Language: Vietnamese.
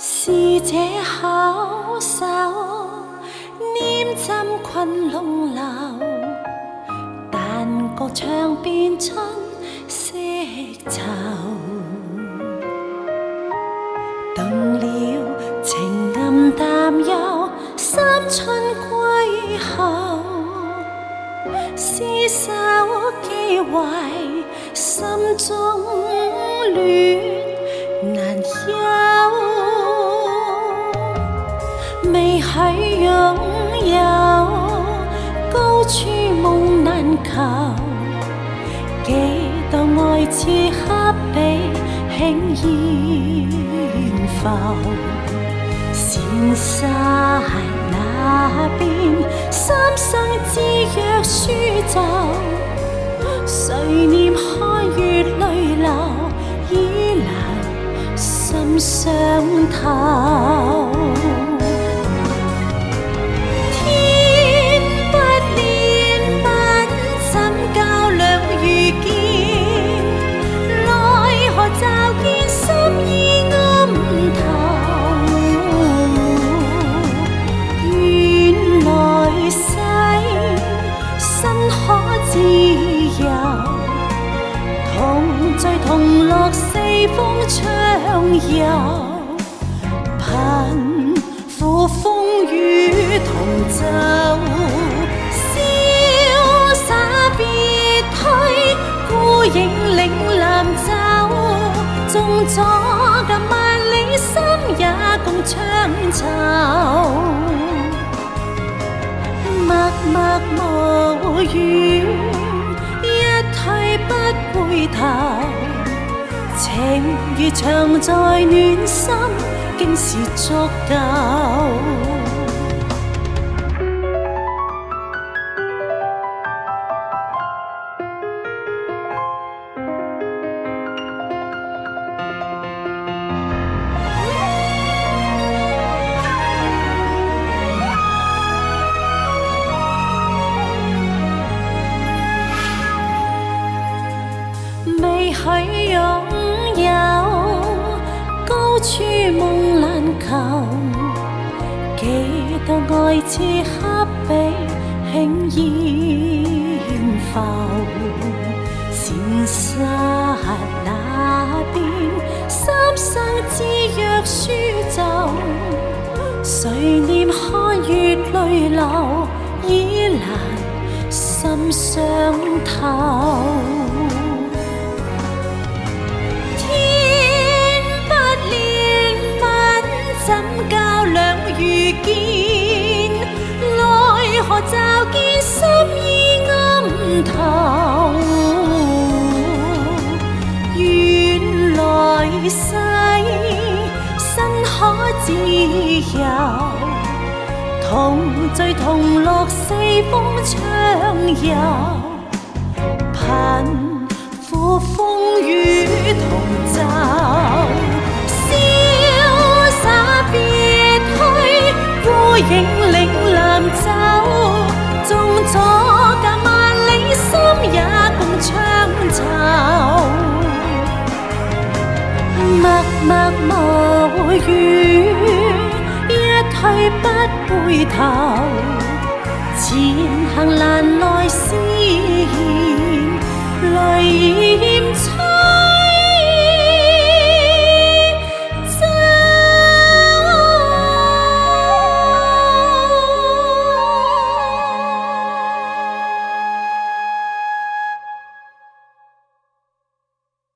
是这巧手，拈针困龙流，但觉唱边春色愁。动了情暗淡，又三春归后，厮守寄怀，心中恋难休。dưỡng giàu câu truy mong nan khảo kể tao ngồi chi hát bê hẹn yên vào xin xa hạnh na bên sam sang chi ước suy giàu sợi niềm hoa 月泪流依赖心相透。悠，貧苦風雨同舟，瀟灑別退，孤影嶺南走，縱左近萬里心也共長囚。默默無語，一去不回頭。情如長在暖心，經是足夠。许拥處夢難求，期待愛此刻比輕煙浮，線剎那變，三生之約書就，誰念看月淚流，已難心傷透。怎教兩遇見？奈何驟見心意暗投，願來世身可自由，同聚同樂四方暢遊，貧苦風雨。竟嶺南走，縱坐隔萬里，心也共暢酬。默默無語，一去不回頭，前行難耐思。